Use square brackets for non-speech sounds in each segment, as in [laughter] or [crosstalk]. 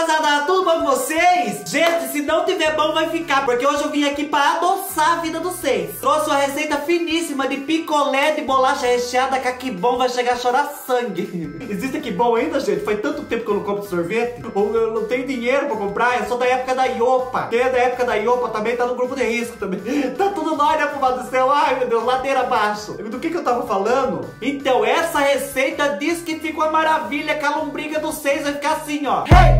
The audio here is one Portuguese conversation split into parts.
rapaziada, tudo bom com vocês? Gente, se não tiver bom vai ficar, porque hoje eu vim aqui pra adoçar a vida dos seis. Trouxe uma receita finíssima de picolé de bolacha recheada que a que bom vai chegar a chorar sangue. [laughs] Existe que bom ainda, gente? Faz tanto tempo que eu não compro sorvete, ou eu não tenho dinheiro pra comprar, eu sou da época da Iopa. Quem é da época da Iopa também tá no grupo de risco também. [laughs] Tá tudo nóis, né, fumado do céu? Ai, meu Deus, ladeira abaixo. Do que que eu tava falando? Então, essa receita diz que fica uma maravilha, que a lombriga dos seis vai ficar assim, ó. Hey,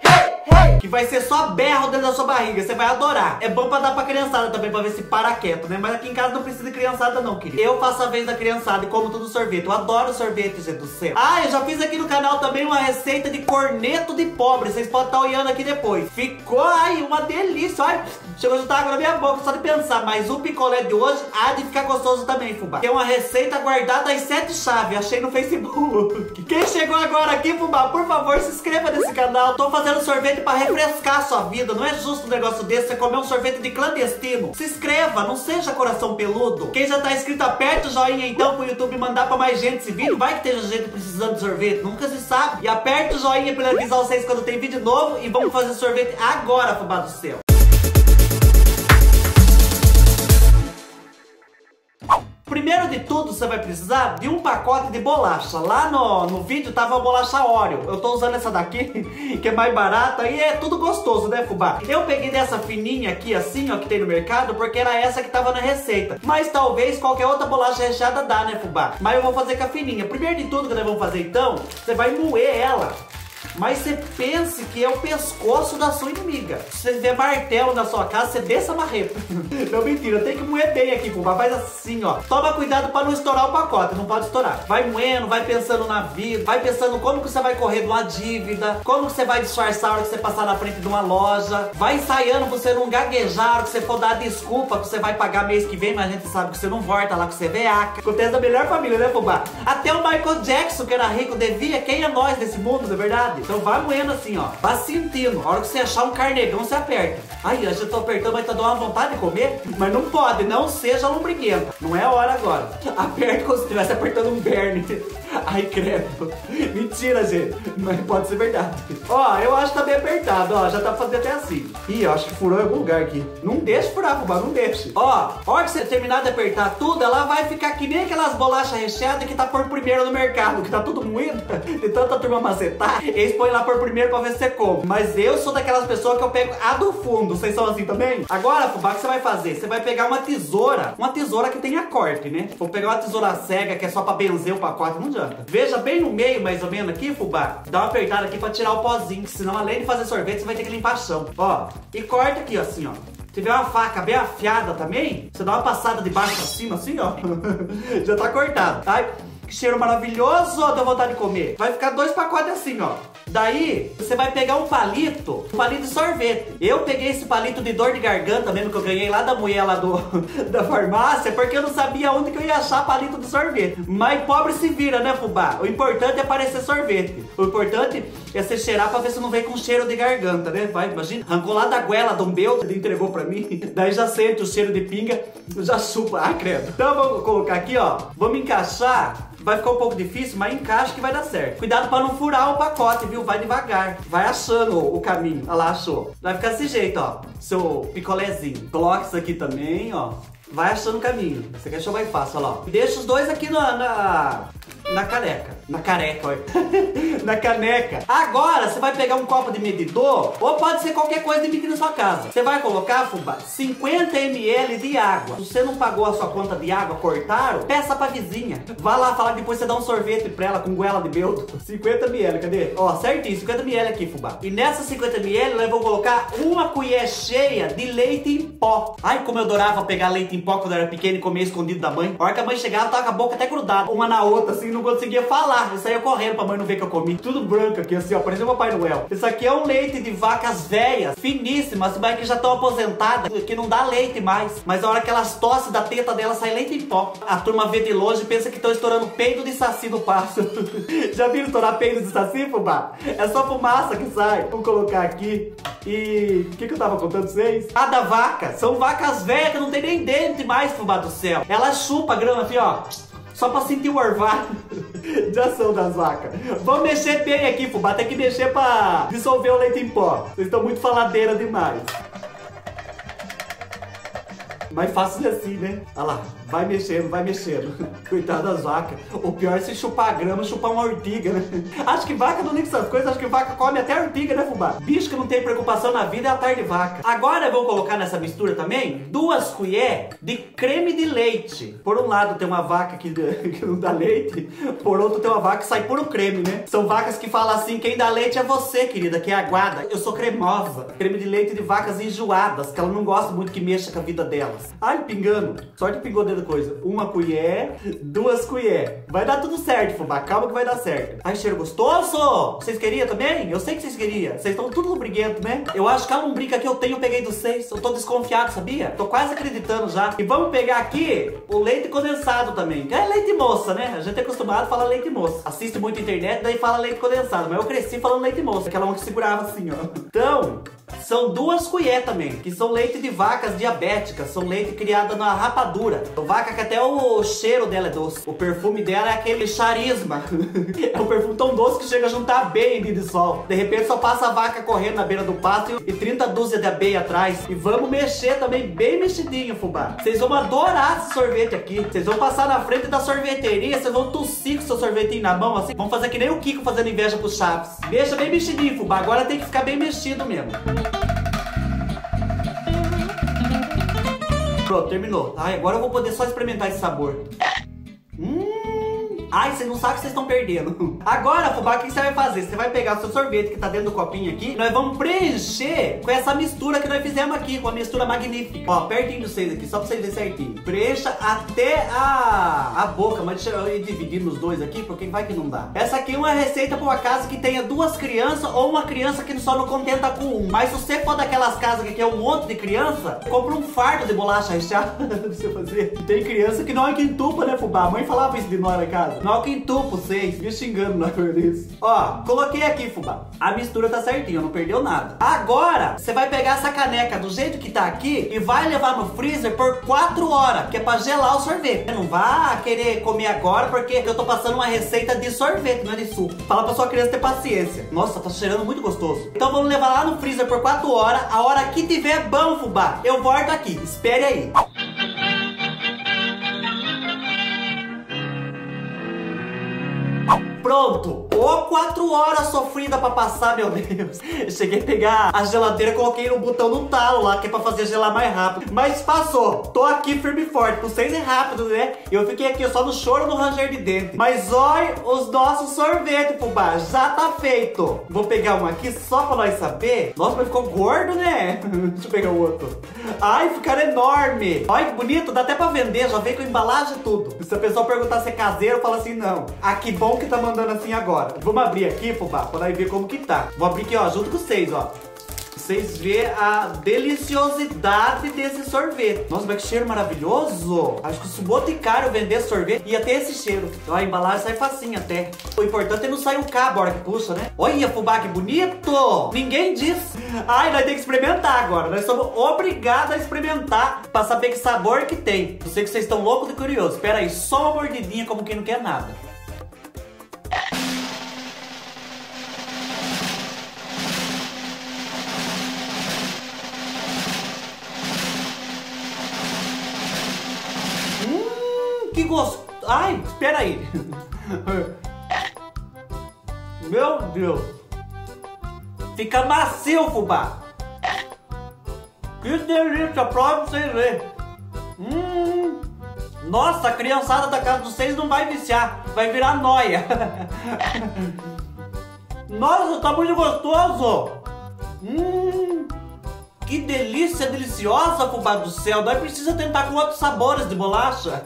Que vai ser só berro dentro da sua barriga, você vai adorar. É bom pra dar pra criançada também, pra ver se para quieto, né? Mas aqui em casa não precisa de criançada não, querido. Eu faço a vez da criançada e como tudo sorvete. Eu adoro sorvete, gente do céu. Ah, eu já fiz aqui no canal também uma receita de corneto de pobre. Vocês podem estar olhando aqui depois. Ficou, ai, uma delícia. Ai, chegou a juntar água na minha boca só de pensar. Mas o picolé de hoje há de ficar gostoso também, fubá. Tem uma receita guardada às sete chaves. Achei no Facebook. [laughs] Quem chegou agora aqui, fubá, por favor, se inscreva nesse canal. Tô fazendo sorvete pra refrescar a sua vida. Não é justo um negócio desse você comer um sorvete de clandestino. Se inscreva, não seja coração peludo. Quem já tá inscrito, aperta o joinha então pro YouTube mandar pra mais gente esse vídeo. Vai que tem gente precisando de sorvete, nunca se sabe. E aperta o joinha pra avisar vocês quando tem vídeo novo. E vamos fazer sorvete agora, fubá do céu. Primeiro de tudo, você vai precisar de um pacote de bolacha. Lá no, no vídeo tava a bolacha Oreo. Eu tô usando essa daqui, [laughs] que é mais barata e é tudo gostoso, né, fubá? Eu peguei dessa fininha aqui, assim, ó, que tem no mercado, porque era essa que tava na receita. Mas talvez qualquer outra bolacha recheada dá, né, fubá? Mas eu vou fazer com a fininha. Primeiro de tudo que nós vamos fazer, então, você vai moer ela mas você pense que é o pescoço da sua inimiga. Se você vê martelo na sua casa, você desce a marreta. [laughs] não, mentira, tem que moer bem aqui, pô. Faz assim, ó. Toma cuidado para não estourar o pacote, não pode estourar. Vai moendo, vai pensando na vida, vai pensando como que você vai correr de uma dívida, como que você vai disfarçar a hora que você passar na frente de uma loja. Vai ensaiando pra você não gaguejar, a hora que você for dar desculpa que você vai pagar mês que vem, mas a gente sabe que você não volta lá, que você veaca. Acontece da melhor família, né, fubá? Até o Michael Jackson, que era rico, devia. Quem é nós nesse mundo, não é verdade? Então vai moendo assim, ó. Vai sentindo. A hora que você achar um carnegão, você aperta. Ai, eu já tô apertando, mas tá dando uma vontade de comer. Mas não pode, não seja lombriguenta. Não é a hora agora. [laughs] Aperta como se estivesse apertando um berne. Ai, credo. Mentira, gente. Mas pode ser verdade. Ó, eu acho que tá bem apertado, ó. Já tá fazendo até assim. Ih, eu acho que furou em algum lugar aqui. Não deixa furar, fubá, não deixa. Ó, a hora que você terminar de apertar tudo, ela vai ficar que nem aquelas bolachas recheadas que tá por primeiro no mercado, que tá tudo moído, de tanta turma macetar. Eles põem lá por primeiro pra ver se você come. Mas eu sou daquelas pessoas que eu pego a do fundo. Vocês são assim também? Agora, fubá, o que você vai fazer? Você vai pegar uma tesoura, uma tesoura que tenha corte, né? Vou pegar uma tesoura cega, que é só pra benzer o pacote, não Veja bem no meio, mais ou menos aqui, fubá. Dá uma apertada aqui pra tirar o pozinho, senão além de fazer sorvete, você vai ter que limpar chão. Ó, e corta aqui, assim, ó. Se tiver uma faca bem afiada também, você dá uma passada de baixo pra cima, assim, ó. [laughs] Já tá cortado. Ai, que cheiro maravilhoso, deu vontade de comer. Vai ficar dois pacotes assim, ó. Daí, você vai pegar um palito, um palito de sorvete. Eu peguei esse palito de dor de garganta mesmo, que eu ganhei lá da mulher lá do, [laughs] da farmácia, porque eu não sabia onde que eu ia achar palito de sorvete. Mas pobre se vira, né, fubá? O importante é parecer sorvete. O importante é você cheirar pra ver se não vem com cheiro de garganta, né? Vai, imagina. Arrancou lá da goela do meu, ele entregou pra mim. [laughs] Daí já sente o cheiro de pinga, já chupa. Ai, credo. Então, vou colocar aqui, ó. Vamos encaixar Vai ficar um pouco difícil, mas encaixa que vai dar certo. Cuidado para não furar o pacote, viu? Vai devagar. Vai achando o caminho. Olha lá, achou. Vai ficar desse jeito, ó. Seu picolézinho. Coloca isso aqui também, ó. Vai achando o caminho. Você quer achar mais fácil, olha lá. Deixa os dois aqui na, na, na caneca. Na careca, olha. [laughs] na caneca. Agora, você vai pegar um copo de medidor, ou pode ser qualquer coisa de medir na sua casa. Você vai colocar, fubá, 50 ml de água. Se você não pagou a sua conta de água, cortaram, peça pra vizinha. Vá lá falar que depois você dá um sorvete pra ela com goela de beldo. [laughs] 50 ml, cadê? Ó, certinho, 50 ml aqui, fubá. E nessa 50 ml, eu vou colocar uma colher cheia de leite em pó. Ai, como eu adorava pegar leite em pó quando eu era pequeno e comer escondido da mãe. A hora que a mãe chegava, tava com a boca até grudada, uma na outra, assim, não conseguia falar. Eu saía correndo pra mãe não ver que eu comi. Tudo branco aqui, assim, ó, parecia Papai Noel. Isso aqui é um leite de vacas velhas, finíssimas, mas que já estão aposentadas, que não dá leite mais. Mas a hora que elas tossem da teta dela, sai leite em pó. A turma vê de longe e pensa que estão estourando peido de saci do passo. [laughs] já viram estourar peido de saci, fubá? É só fumaça que sai. Vou colocar aqui. E o que, que eu tava contando pra vocês? A da vaca. São vacas velhas que não tem nem dente mais, fubá do céu. Ela chupa a grama aqui, ó só pra sentir o orvalho [laughs] de ação das vacas. Vamos mexer bem aqui, fubá. Tem que mexer pra dissolver o leite em pó. Vocês estão muito faladeira demais. Mais fácil assim, né? Olha lá, vai mexendo, vai mexendo. [laughs] Coitado das vacas. O pior é se chupar grama, chupar uma ortiga, né? [laughs] Acho que vaca não liga essas coisas, acho que vaca come até ortiga, né, fubá? Bicho que não tem preocupação na vida é a tarde de vaca. Agora eu vou colocar nessa mistura também duas colheres de creme de leite. Por um lado tem uma vaca que, [laughs] que não dá leite, por outro tem uma vaca que sai puro creme, né? São vacas que falam assim, quem dá leite é você, querida, que é aguada. Eu sou cremosa. Creme de leite de vacas enjoadas, que ela não gosta muito que mexa com a vida delas. Ai, pingando. Sorte que pingou dentro coisa. Uma colher, duas colheres. Vai dar tudo certo, fubá. Calma que vai dar certo. Ai, cheiro gostoso! Vocês queriam também? Eu sei que vocês queriam. Vocês estão tudo lubriguento, né? Eu acho que a lombrica que eu tenho eu peguei dos seis. Eu tô desconfiado, sabia? Tô quase acreditando já. E vamos pegar aqui o leite condensado também. É leite moça, né? A gente é acostumado a falar leite moça. Assiste muito internet, daí fala leite condensado. Mas eu cresci falando leite moça. Aquela uma que segurava assim, ó. Então, são duas colheres também, que são leite de vacas diabéticas, são leite criada na rapadura. A vaca que até o cheiro dela é doce. O perfume dela é aquele charisma. [laughs] é um perfume tão doce que chega a juntar bem de sol. De repente só passa a vaca correndo na beira do pasto e 30 dúzias de abelha atrás. E vamos mexer também bem mexidinho, fubá. Vocês vão adorar esse sorvete aqui. Vocês vão passar na frente da sorveteria, vocês vão tossir com seu sorvetinho na mão assim. Vão fazer que nem o Kiko fazendo inveja pro Chaves. Mexa bem mexidinho, fubá. Agora tem que ficar bem mexido mesmo. Pronto, terminou. Ai, agora eu vou poder só experimentar esse sabor. Ai, vocês não sabem que vocês estão perdendo. [laughs] Agora, fubá, o que você vai fazer? Você vai pegar o seu sorvete que tá dentro do copinho aqui. Nós vamos preencher com essa mistura que nós fizemos aqui, com a mistura magnífica. Ó, pertinho de vocês aqui, só pra vocês verem certinho. Preencha até a, a boca, mas deixa eu ir dividir nos dois aqui, porque vai que não dá. Essa aqui é uma receita pra uma casa que tenha duas crianças ou uma criança que só não contenta com um. Mas se você for daquelas casas que tem um monte de criança, compra um fardo de bolacha recheada [laughs] pra você fazer. Tem criança que não é que entupa, né, fubá? A mãe falava isso de nós em casa. Não quintupo vocês, me xingando na cor disso. Ó, coloquei aqui, fubá. A mistura tá certinha, não perdeu nada. Agora, você vai pegar essa caneca do jeito que tá aqui e vai levar no freezer por 4 horas, que é pra gelar o sorvete. Não vá querer comer agora, porque eu tô passando uma receita de sorvete, não é de suco. Fala pra sua criança ter paciência. Nossa, tá cheirando muito gostoso. Então vamos levar lá no freezer por 4 horas. A hora que tiver bom, fubá, eu volto aqui. Espere aí. 부러움 Pronto! Ô, quatro horas sofrida pra passar, meu Deus. Eu cheguei a pegar a geladeira, coloquei no botão no talo lá, que é pra fazer gelar mais rápido. Mas passou. Tô aqui firme e forte. Vocês é rápido, né? Eu fiquei aqui só no choro no ranger de dente. Mas olha os nossos sorvetes, fubá. Já tá feito. Vou pegar um aqui só pra nós saber. Nossa, mas ficou gordo, né? [laughs] Deixa eu pegar o outro. Ai, ficaram enorme. Olha que bonito. Dá até pra vender. Já veio com embalagem e tudo. Se a pessoa perguntar se é caseiro, fala assim, não. Ah, que bom que tá mandando assim agora. Vamos abrir aqui, fubá, pra ver como que tá. Vou abrir aqui, ó, junto com vocês, ó. Vocês vê a deliciosidade desse sorvete. Nossa, mas que cheiro maravilhoso. Acho que se o Boticário vender sorvete, ia ter esse cheiro. Então a embalagem sai facinho até. O importante é não sair o cabo a hora que puxa, né? Olha, fubá, que bonito. Ninguém disse. Ai, nós temos que experimentar agora. Nós somos obrigados a experimentar pra saber que sabor que tem. Eu sei que vocês estão loucos e curiosos. Espera aí, só uma mordidinha como quem não quer nada. Que gostoso. Ai, espera aí. Meu Deus. Fica macio, fubá. Que delícia, prova vocês verem. Hum. Nossa, a criançada da casa dos seis não vai viciar. Vai virar noia. Nossa, tá muito gostoso. Hum. Que delícia deliciosa, fubá do céu. Não precisa tentar com outros sabores de bolacha.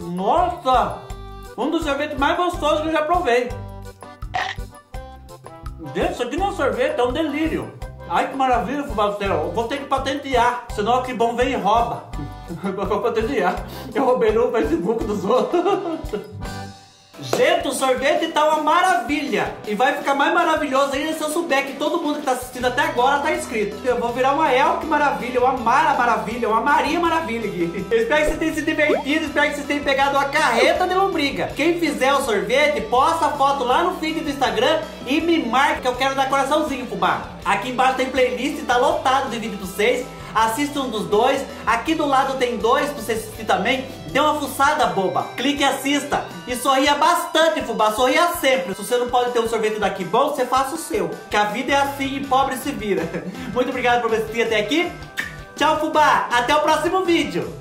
Nossa! Um dos sorvetes mais gostosos que eu já provei. Gente, isso aqui não é sorvete, é um delírio. Ai, que maravilha, fubá do céu. Vou ter que patentear, senão que bom vem e rouba. [laughs] Vou patentear. Eu roubei no Facebook dos outros. [laughs] Gente, o sorvete tá uma maravilha. E vai ficar mais maravilhoso ainda se eu souber que todo mundo que tá assistindo até agora tá inscrito. Eu vou virar uma El, que maravilha, uma Mara Maravilha, uma Maria Maravilha. Eu [laughs] espero que você tenha se divertido, espero que você tenha pegado uma carreta de lombriga. Quem fizer o sorvete, posta a foto lá no feed do Instagram e me marca que eu quero dar coraçãozinho, fubá. Aqui embaixo tem playlist, tá lotado de vídeo pra vocês assista um dos dois. Aqui do lado tem dois pra você assistir também. Dê uma fuçada, boba. Clique e assista. E sorria bastante, fubá. Sorria sempre. Se você não pode ter um sorvete daqui bom, você faça o seu. Que a vida é assim e pobre se vira. [laughs] Muito obrigado por assistir até aqui. Tchau, fubá. Até o próximo vídeo.